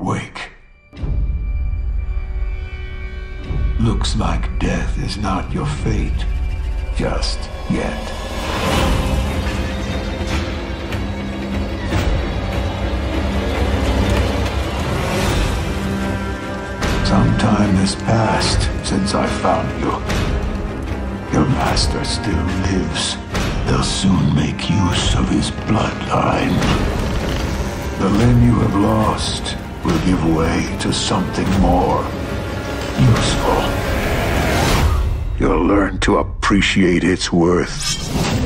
awake. Looks like death is not your fate just yet. Some time has passed since I found you. Your master still lives. They'll soon make use of his bloodline. The limb you have lost will give way to something more useful. You'll learn to appreciate its worth.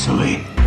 easily.